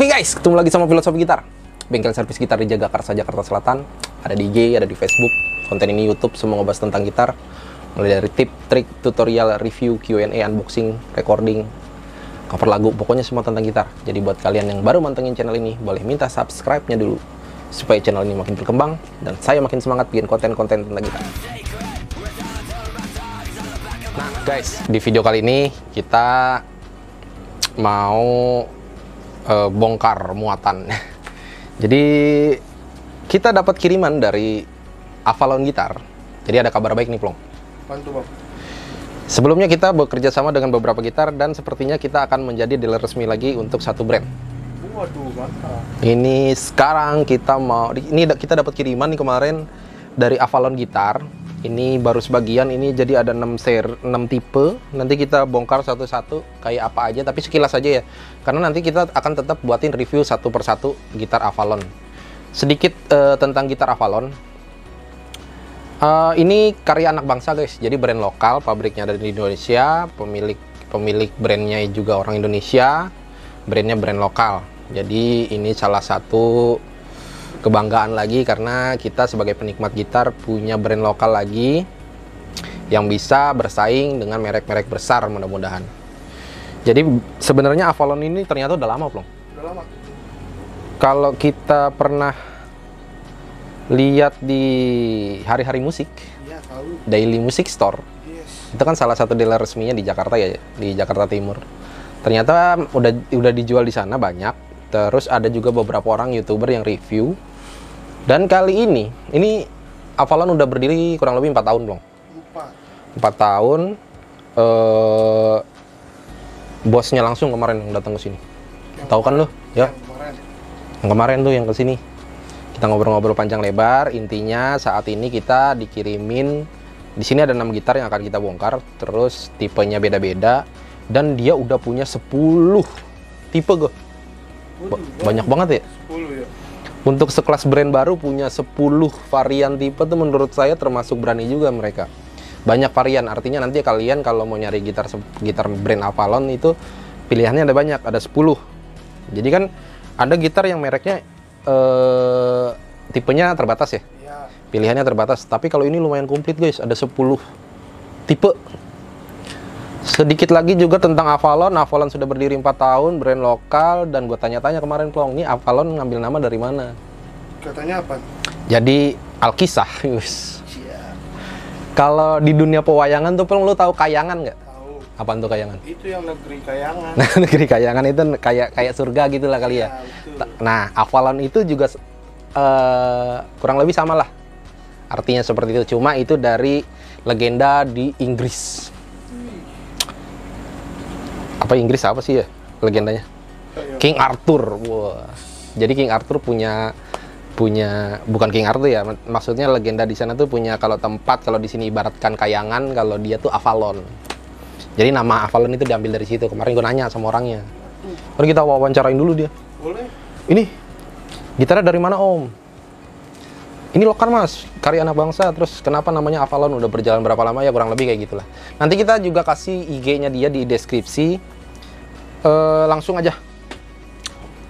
Oke guys, ketemu lagi sama Filosofi Gitar. Bengkel servis gitar di Jagakarsa, Jakarta Selatan. Ada di IG, ada di Facebook. Konten ini YouTube, semua ngebahas tentang gitar. Mulai dari tip, trik, tutorial, review, Q&A, unboxing, recording, cover lagu, pokoknya semua tentang gitar. Jadi buat kalian yang baru mantengin channel ini, boleh minta subscribe-nya dulu. Supaya channel ini makin berkembang, dan saya makin semangat bikin konten-konten tentang gitar. Nah guys, di video kali ini kita mau eh, bongkar muatan. Jadi kita dapat kiriman dari Avalon Gitar. Jadi ada kabar baik nih, Plong. Bantu bang. Sebelumnya kita bekerja sama dengan beberapa gitar dan sepertinya kita akan menjadi dealer resmi lagi untuk satu brand. Waduh mantap. Ini sekarang kita mau ini kita dapat kiriman nih kemarin dari Avalon Gitar. Ini baru sebagian ini jadi ada 6 ser 6 tipe. Nanti kita bongkar satu-satu kayak apa aja tapi sekilas aja ya. Karena nanti kita akan tetap buatin review satu persatu gitar Avalon. Sedikit eh, tentang gitar Avalon. Eh, ini karya anak bangsa guys. Jadi brand lokal, pabriknya dari Indonesia, pemilik pemilik brandnya juga orang Indonesia, brandnya brand lokal. Jadi ini salah satu kebanggaan lagi karena kita sebagai penikmat gitar punya brand lokal lagi yang bisa bersaing dengan merek-merek besar mudah-mudahan. Jadi sebenarnya Avalon ini ternyata udah lama belum? Udah lama. Kalau kita pernah lihat di hari-hari musik, Iya tahu. Daily Music Store, Yes. itu kan salah satu dealer resminya di Jakarta ya, di Jakarta Timur. Ternyata udah udah dijual di sana banyak. Terus ada juga beberapa orang youtuber yang review. Dan kali ini, ini Avalon udah berdiri kurang lebih empat tahun belum? Empat. Empat tahun. Eh, bosnya langsung kemarin yang datang ke sini. Tahu kan lo? Ya. Yang kemarin. Yang kemarin tuh yang ke sini. Kita ngobrol-ngobrol panjang lebar. Intinya saat ini kita dikirimin di sini ada 6 gitar yang akan kita bongkar. Terus tipenya beda-beda dan dia udah punya 10 tipe gue. Waduh, Banyak banget ya. Sepuluh ya. Untuk sekelas brand baru punya 10 varian tipe tuh menurut saya termasuk berani juga mereka. Banyak varian, artinya nanti kalian kalau mau nyari gitar gitar brand Avalon itu pilihannya ada banyak, ada 10. Jadi kan ada gitar yang mereknya eh, tipenya terbatas ya. Iya. Pilihannya terbatas, tapi kalau ini lumayan komplit guys, ada 10 tipe. Sedikit lagi juga tentang Avalon. Avalon sudah berdiri 4 tahun, brand lokal dan gue tanya-tanya kemarin Plong, ini Avalon ngambil nama dari mana? Katanya apa? Jadi Alkisah, Yus. Iya. Kalau di dunia pewayangan tuh Plong lu tahu kayangan nggak? Tahu. Apaan tuh kayangan? Itu yang negeri kayangan. Nah, negeri kayangan itu kayak kayak surga gitu lah kali ya. Ta- Nah, Avalon itu juga eh, kurang lebih sama lah. Artinya seperti itu. Cuma itu dari legenda di Inggris. Apa Inggris apa sih ya legendanya? King Arthur. Wah. Jadi King Arthur punya punya bukan King Arthur ya, mak- maksudnya legenda di sana tuh punya kalau tempat kalau di sini ibaratkan kayangan, kalau dia tuh Avalon. Jadi nama Avalon itu diambil dari situ. Kemarin gue nanya sama orangnya. Mari kita wawancarain dulu dia. Boleh. Ini gitarnya dari mana Om? Ini lokal mas, karya anak bangsa. Terus kenapa namanya Avalon? Udah berjalan berapa lama ya kurang lebih kayak gitulah. Nanti kita juga kasih IG-nya dia di deskripsi. Eh, langsung aja,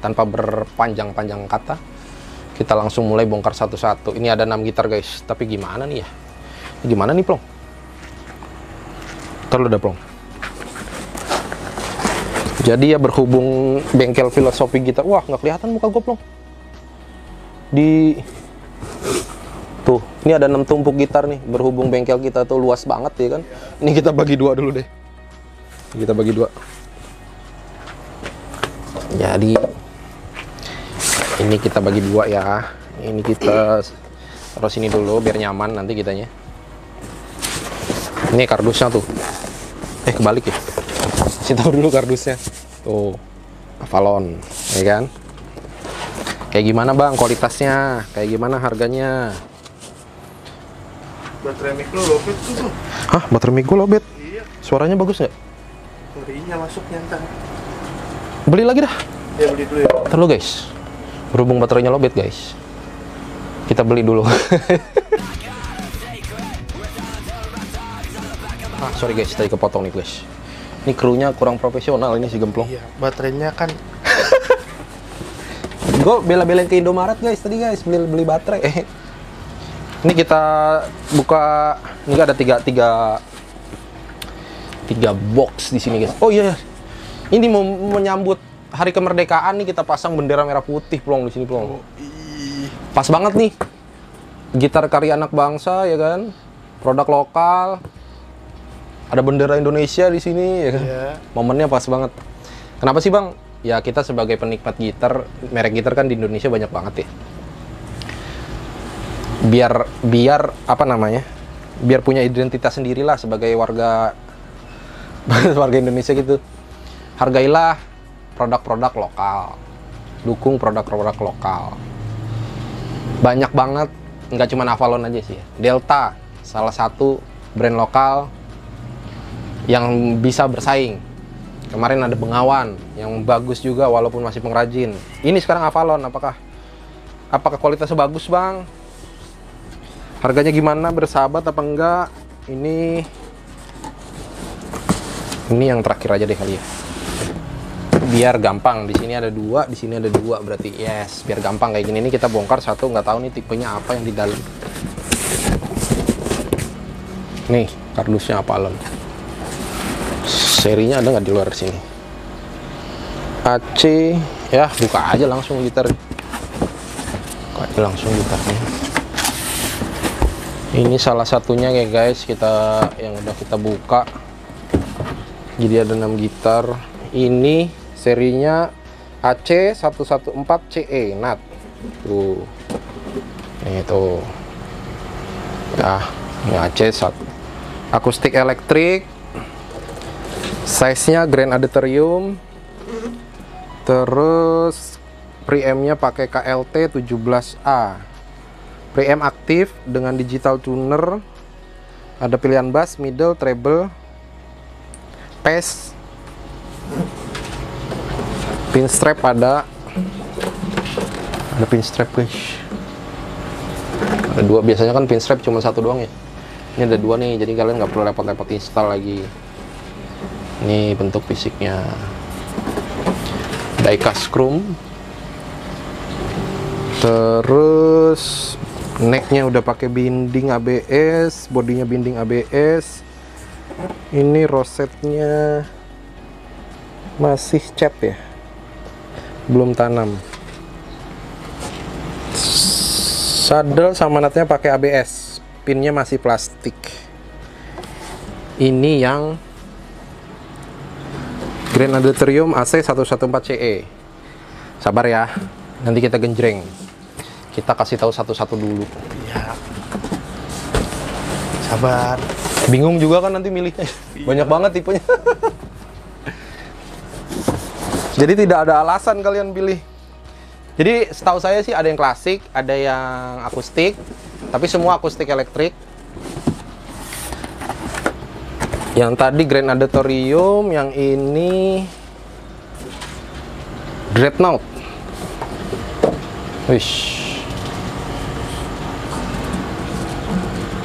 tanpa berpanjang-panjang kata, kita langsung mulai bongkar satu-satu. Ini ada 6 gitar guys, tapi gimana nih ya? Ini gimana nih Plong? Ntar lu udah Plong. Jadi ya berhubung bengkel filosofi gitar, wah nggak kelihatan muka gue Plong. Di tuh, ini ada 6 tumpuk gitar nih. Berhubung bengkel kita tuh luas banget ya kan. Ini kita bagi dua dulu deh. Kita bagi dua. Jadi ini kita bagi dua ya. Ini kita taruh sini dulu biar nyaman nanti kitanya. Ini kardusnya tuh. Eh kebalik ya. Kasih tahu dulu kardusnya. Tuh. Avalon, ya kan? Kayak gimana bang kualitasnya? Kayak gimana harganya? Baterai mikro lobet tuh. Hah, baterai mic gue lobet. Iya. Suaranya bagus nggak? Harinya masuknya ntar. Beli lagi dah. Ya beli dulu ya. Lo guys. Berhubung baterainya lobet guys. Kita beli dulu. ah, sorry guys, tadi kepotong nih guys. Ini krunya kurang profesional ini si gemplong. Iya. Baterainya kan gue bela-belain ke Indomaret guys tadi guys beli beli baterai. ini kita buka ini ada tiga tiga tiga box di sini guys. Oh iya, ini mau menyambut hari kemerdekaan nih kita pasang bendera merah putih plong di sini plong. Oh. Pas banget nih. Gitar karya anak bangsa ya kan. Produk lokal. Ada bendera Indonesia di sini ya kan. Iya. Momennya pas banget. Kenapa sih bang? Ya kita sebagai penikmat gitar, merek gitar kan di Indonesia banyak banget ya. Biar biar apa namanya? Biar punya identitas sendirilah sebagai warga warga Indonesia gitu. Hargailah produk-produk lokal. Dukung produk-produk lokal. Banyak banget, nggak cuma Avalon aja sih. ya. Delta, salah satu brand lokal yang bisa bersaing. Kemarin ada Bengawan yang bagus juga walaupun masih pengrajin. Ini sekarang Avalon apakah apakah kualitasnya bagus, Bang? Harganya gimana? Bersahabat apa enggak? Ini ini yang terakhir aja deh kali ya. Biar gampang. Di sini ada dua, di sini ada dua berarti yes. Biar gampang kayak gini. Ini kita bongkar satu nggak tahu nih tipenya apa yang di dalam. Nih kardusnya Avalon serinya ada nggak di luar sini AC ya buka aja langsung gitar langsung gitarnya ini salah satunya ya guys. Kita yang udah kita buka. Jadi ada 6 gitar. Ini serinya AC 114 CE nat. Tuh. Ini tuh. Ya ini AC satu akustik elektrik. Size nya Grand Auditorium. Terus preamp-nya pakai KLT 17A preamp aktif dengan digital tuner. Ada pilihan bass, middle, treble bass pin strap ada. Ada pin strap guys. Ada dua. Biasanya kan pin strap cuma satu doang ya. Ini ada dua nih jadi kalian nggak perlu repot-repot install lagi. Ini bentuk fisiknya. Diecast chrome. Terus necknya udah pakai binding ABS bodinya binding ABS ini rosetnya masih cat ya? Belum tanam. Saddle sama natnya pakai ABS pinnya masih plastik. Ini yang Grand Auditorium AC 114 CE sabar ya nanti kita genjreng kita kasih tahu satu-satu dulu. Iya. Sabar. bingung juga kan nanti milihnya banyak banget tipenya. Jadi tidak ada alasan kalian pilih. Jadi setahu saya sih ada yang klasik ada yang akustik tapi semua akustik elektrik. Yang tadi Grand Auditorium yang ini Dreadnought. Wish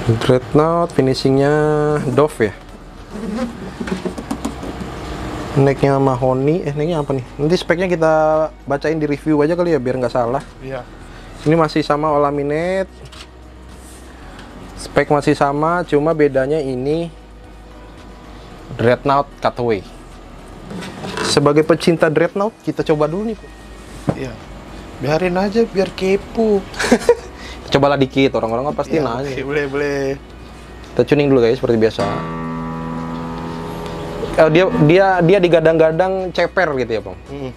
Dreadnought finishingnya Dove ya necknya mahoni eh necknya apa nih nanti speknya kita bacain di review aja kali ya biar nggak salah Iya. ini masih sama olaminate spek masih sama cuma bedanya ini Dreadnought cutaway sebagai pecinta Dreadnought kita coba dulu nih. Iya. Biarin aja biar kepo. cobalah dikit orang-orang kan pasti Iya, nanya. oke, boleh, boleh. kita tuning dulu guys seperti biasa. Eh, dia dia dia digadang-gadang ceper gitu ya Bang Mm.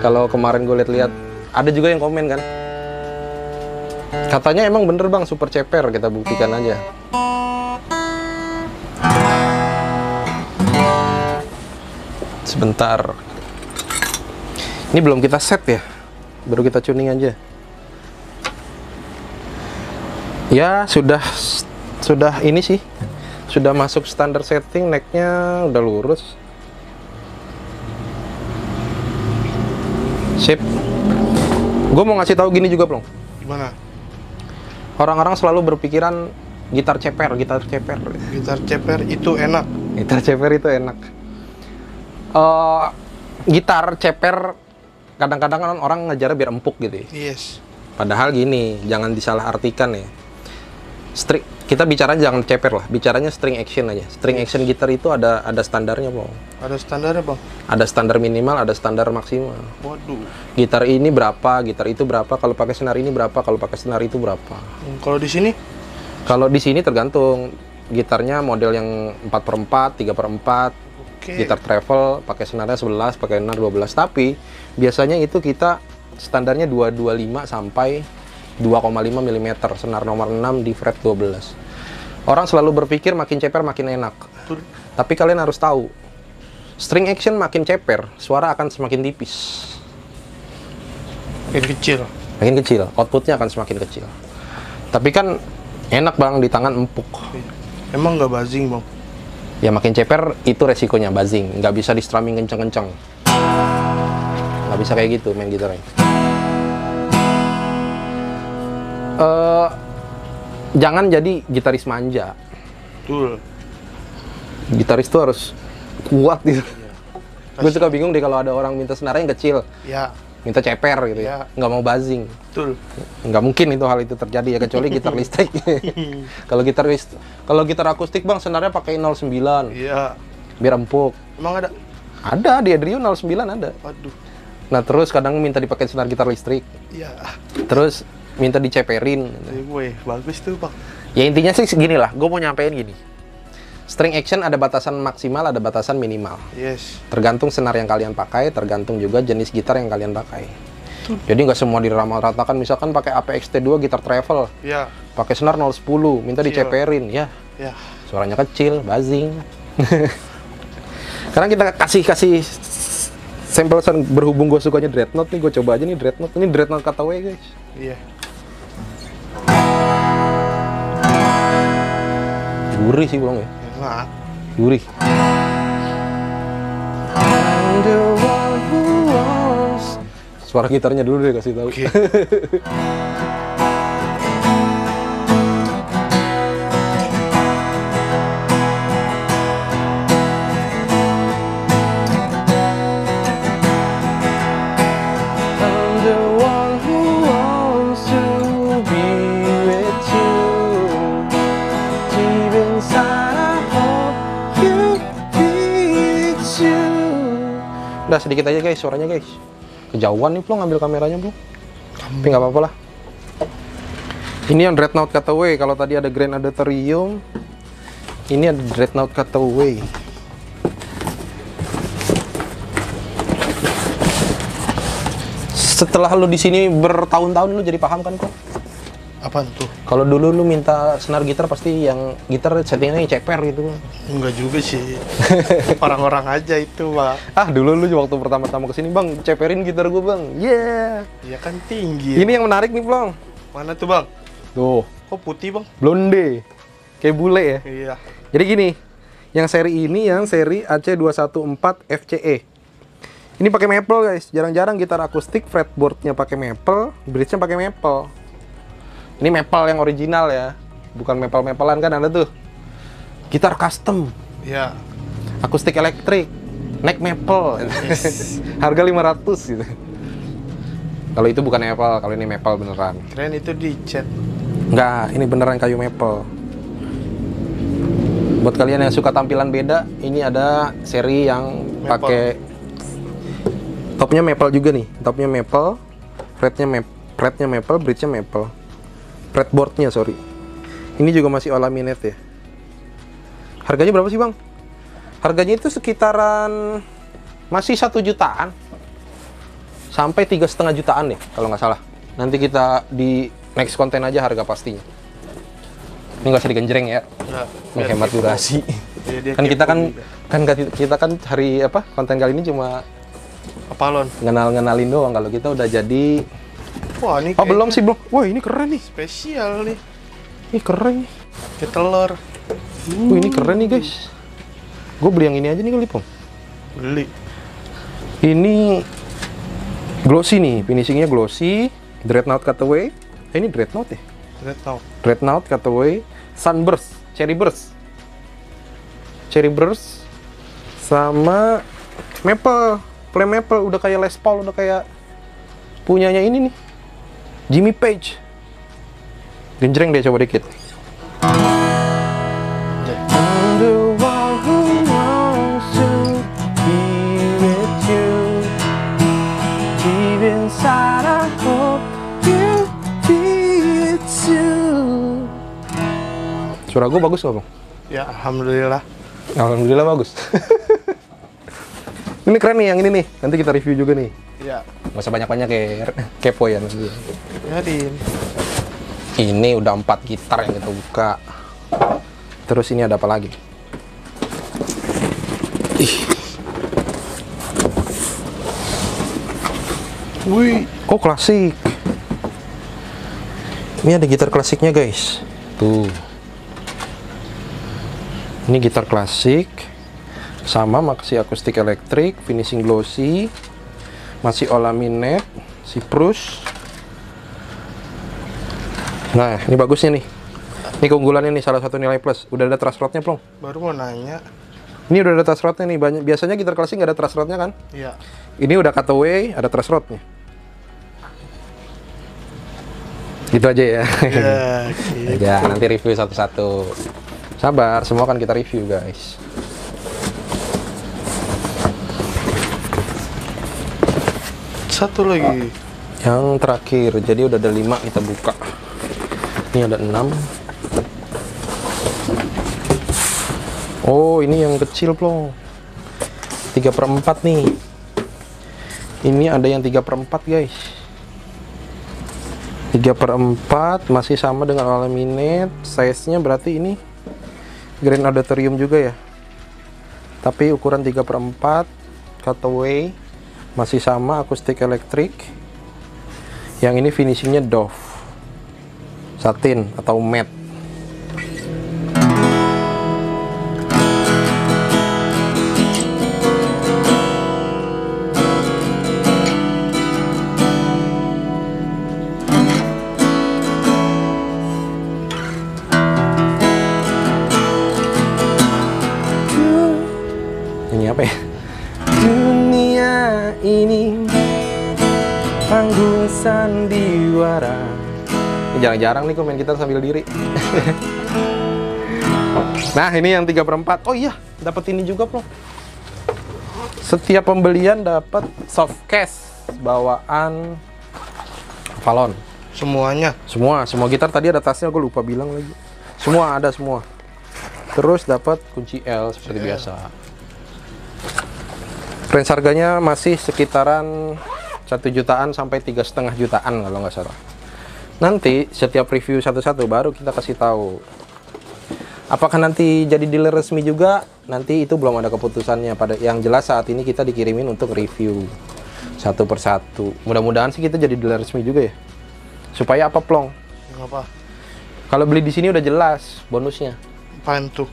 kalau kemarin gue lihat-lihat ada juga yang komen kan? Katanya emang bener bang super ceper kita buktikan aja. Sebentar. Ini belum kita set ya? Baru kita tuning aja ya sudah sudah ini sih sudah masuk standar setting necknya udah lurus sip gue mau ngasih tahu gini juga belum Gimana? orang-orang selalu berpikiran gitar ceper gitar ceper Gitar ceper itu enak. gitar ceper itu enak Eh, gitar ceper kadang-kadang kan orang ngejar biar empuk gitu ya. Yes. Padahal gini, jangan disalahartikan ya. String, kita bicara jangan ceper lah, bicaranya string action aja. String action gitar itu ada ada standarnya, Bang. Ada standarnya bang. Ada standar minimal, ada standar maksimal. Waduh. Gitar ini berapa, gitar itu berapa, kalau pakai senar ini berapa, kalau pakai senar itu berapa. Hmm, Kalau di sini? Kalau di sini tergantung gitarnya model yang 4x4, 3x4, Oke. gitar travel pakai senarnya 11, pakai senar 12. Tapi biasanya itu kita standarnya 225 sampai 2,5 mm senar nomor 6 di fret 12. Orang selalu berpikir makin ceper makin enak. Betul. Tapi kalian harus tahu, string action makin ceper, suara akan semakin tipis. Makin kecil. Makin kecil, outputnya akan semakin kecil. Tapi kan enak bang di tangan empuk. Emang nggak buzzing bang? Ya makin ceper itu resikonya buzzing, nggak bisa di strumming kenceng-kenceng. Nggak bisa kayak gitu main gitarnya. Eh, jangan jadi gitaris manja. Betul. Gitaris tuh harus kuat gitu. Gue suka bingung deh kalau ada orang minta senarnya yang kecil, Ya. minta ceper gitu ya, Iya. nggak mau buzzing. Betul. nggak mungkin itu hal itu terjadi ya kecuali gitar listrik. kalau gitar list- kalau gitar akustik bang senarnya pakai 09 Iya. biar empuk. Emang ada? Ada di Adrio 09 ada. Waduh. Nah terus kadang minta dipakai senar gitar listrik, Iya. terus minta diceperin. Jadi gue bagus tuh bang. Ya intinya sih gini lah, gue mau nyampein gini. String action ada batasan maksimal, ada batasan minimal. Yes. Tergantung senar yang kalian pakai, tergantung juga jenis gitar yang kalian pakai. Jadi nggak semua diramal-ratakan, misalkan pakai APX T2 gitar travel, Ya. pakai senar 010, minta Kecil. diceperin, ya Ya. suaranya kecil, buzzing. Sekarang kita kasih kasih sampel berhubung gue sukanya dreadnought nih, gue coba aja nih dreadnought. Ini dreadnought cutaway guys. Iya. Gurih sih belum ya? Enak. Gurih. Suara gitarnya dulu deh kasih tahu. Oke. sedikit aja guys, suaranya guys. Kejauhan nih Plong ngambil kameranya Plong. Tapi nggak apa-apa lah. Ini yang Dreadnought Cutaway. Kalau tadi ada Grand Auditorium, ini ada Dreadnought Cutaway. Setelah lu di sini bertahun-tahun lu jadi paham kan kok? Apaan tuh? Kalau dulu lu minta senar gitar pasti yang gitar settingannya yang ceper gitu. Enggak juga sih. Orang-orang aja itu, Pak. Ah dulu lu waktu pertama-tama ke sini bang ceperin gitar gue bang. Yeah. Ya kan tinggi. Ini yang menarik nih Plong. Mana tuh, Bang? Tuh Kok putih, Bang? blonde kayak bule ya. Iya. Jadi gini, yang seri ini yang seri AC214 FCE. Ini pakai maple guys. Jarang-jarang gitar akustik fretboardnya pakai maple, bridge-nya pakai maple. Ini maple yang original ya, bukan maple-mapelan kan ada tuh. Gitar custom, Iya. akustik elektrik, neck maple. Harga 500 gitu. Kalau itu bukan maple, kalau ini maple beneran. Keren itu dicat. Enggak, ini beneran kayu maple. Buat kalian yang suka tampilan beda, ini ada seri yang pakai topnya maple juga nih. Topnya maple, fretnya maple, fretnya maple, bridge-nya maple. Fretboardnya sorry. Ini juga masih laminate ya. Harganya berapa sih bang? Harganya itu sekitaran masih satu jutaan sampai tiga setengah jutaan nih kalau nggak salah. Nanti kita di next konten aja harga pastinya. Ini nggak usah digenjreng ya, Enggak. menghemat durasi. Dia kan kita kan kan kita kan hari apa konten kali ini cuma Apalon. ngenal-ngenalin doang. Kalau kita udah jadi, Wah, ini oh belum sih belum. Wah ini keren nih, spesial nih. ini keren nih. Kayak telur. Wah ini keren nih guys. Gue beli yang ini aja nih kali Pong. Beli. Ini glossy nih, finishingnya glossy. Dreadnought cutaway. Eh, ini dreadnought ya? Tahu. Dreadnought cutaway, sunburst, cherry burst, cherry burst, sama maple, play maple udah kayak Les Paul, udah kayak punyanya ini nih Jimmy Page genjreng deh coba dikit. Suara gue bagus nggak bang? Ya, alhamdulillah. Alhamdulillah bagus. ini keren nih yang ini nih. Nanti kita review juga nih. Ya, Gak usah banyak-banyak kayak kepo ya nanti. Biarin. Ini udah empat gitar yang kita buka. Terus ini ada apa lagi? Ih, Wih, oh klasik. Ini ada gitar klasiknya guys. Tuh. Ini gitar klasik. Sama masih akustik elektrik, finishing glossy. Masih olaminet, Cyprus. Nah, ini bagusnya nih. Ini keunggulannya nih salah satu nilai plus. Udah ada truss rodnya, Plong. baru mau nanya. Ini udah ada truss rodnya nih. Banyak biasanya gitar klasik nggak ada truss rodnya kan? Iya. Ini udah cutaway, ada truss rodnya. Gitu aja ya. Ya, gitu. Ya, nanti review satu-satu. Sabar, semua kan kita review, guys. Satu lagi. Yang terakhir, jadi udah ada lima kita buka. Ini ada enam. Oh, ini yang kecil, plong. 3 per 4 nih. Ini ada yang 3 per 4, guys. 3 per 4 masih sama dengan laminate. Size-nya berarti ini grand auditorium juga ya. Tapi ukuran 3 per 4 cutaway masih sama akustik elektrik. Yang ini finishingnya doff, satin atau matte. Jarang-jarang nih kok main gitar sambil diri. nah, ini yang 3 per 4. Oh iya, dapat ini juga, Bro. Setiap pembelian dapat soft case bawaan Avalon. Semuanya. Semua, semua gitar tadi ada tasnya, gue lupa bilang lagi. Semua ada semua. Terus dapat kunci L seperti L. biasa. Range harganya masih sekitaran satu jutaan sampai tiga setengah jutaan kalau nggak salah. Nanti setiap review satu-satu baru kita kasih tahu. Apakah nanti jadi dealer resmi juga? Nanti itu belum ada keputusannya. Pada yang jelas saat ini kita dikirimin untuk review satu persatu. Mudah-mudahan sih kita jadi dealer resmi juga ya. Supaya apa plong? Apa? Kalau beli di sini udah jelas bonusnya. Apaan tuh?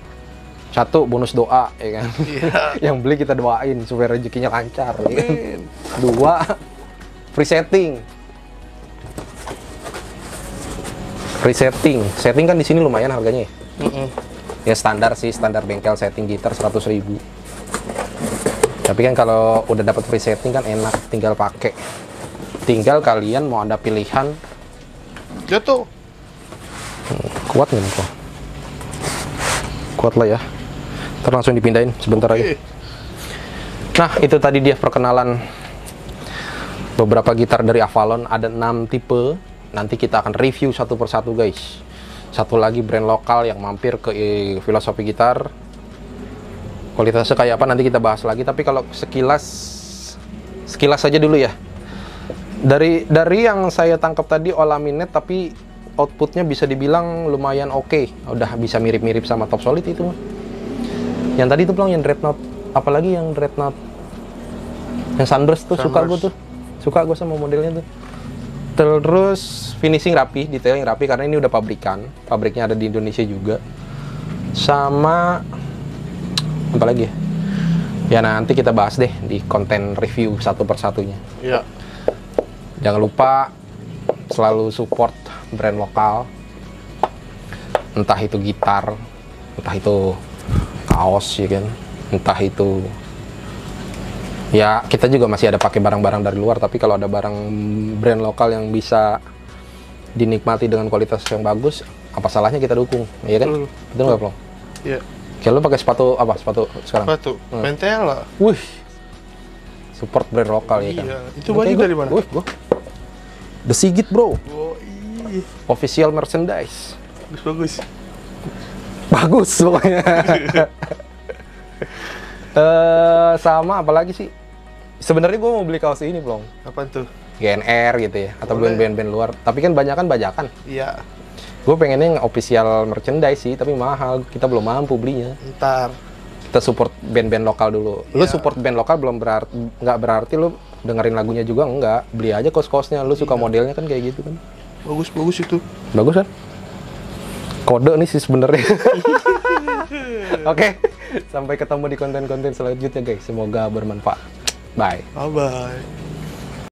Satu bonus doa, ya kan? Iya. yang beli kita doain supaya rezekinya lancar, ya kan? Dua free setting. Free setting. Setting kan di sini lumayan harganya ya. Mm-mm. Ya standar sih, standar bengkel setting gitar 100.000 ribu. Tapi kan kalau udah dapat free setting kan enak, tinggal pakai. Tinggal kalian mau ada pilihan Jatuh. kuat nggak nih kok? Kuat lah ya. Ntar langsung dipindahin sebentar lagi. Ih, Nah, itu tadi dia perkenalan beberapa gitar dari Avalon. Ada 6 tipe. Nanti kita akan review satu persatu, guys. Satu lagi brand lokal yang mampir ke eh, filosofi gitar. Kualitasnya kayak apa nanti kita bahas lagi. Tapi kalau sekilas, sekilas saja dulu ya. Dari dari yang saya tangkap tadi olaminet, tapi outputnya bisa dibilang lumayan oke. Udah bisa mirip-mirip sama Top Solid itu. Yang tadi tuh pelang yang Dreadnought, apalagi yang Dreadnought yang Sunburst tuh suka gue Sunburst. tuh. Suka gue sama modelnya tuh. Terus finishing rapi, detailing rapi karena ini udah pabrikan. Pabriknya ada di Indonesia juga. Sama apa lagi ya? Ya nanti kita bahas deh di konten review satu persatunya. Iya. Jangan lupa selalu support brand lokal. Entah itu gitar, entah itu kaos ya kan, entah itu Ya, kita juga masih ada pakai barang-barang dari luar, tapi kalau ada barang brand lokal yang bisa dinikmati dengan kualitas yang bagus, apa salahnya kita dukung, ya kan? Betul. Betul nggak, Plong? Iya. Kayak lu pakai sepatu apa? Sepatu sekarang? Apa tuh? Hmm. Pentela. Wih, support brand lokal ya kan? Iya. Itu baju dari mana? Wih, gua. The Sigit bro, Oh, ih. official merchandise. Bagus bagus. Bagus pokoknya. Eh sama apalagi sih? Sebenarnya gue mau beli kaos ini, Plong. Apa tuh? GNR gitu ya, atau Boleh. band-band luar. Tapi kan banyak kan bajakan. Iya. Gue pengennya yang official merchandise sih, tapi mahal. Kita belum mampu belinya. Ntar. Kita support band-band lokal dulu. Lu Iya. support band lokal belum berarti nggak berarti lu dengerin lagunya juga enggak. Beli aja kos-kosnya. Lu suka Iya. modelnya kan kayak gitu kan. Bagus bagus itu. Bagus kan? Kode nih sih sebenarnya. Oke, sampai ketemu di konten-konten selanjutnya guys. Semoga bermanfaat. Bye. Bye bye.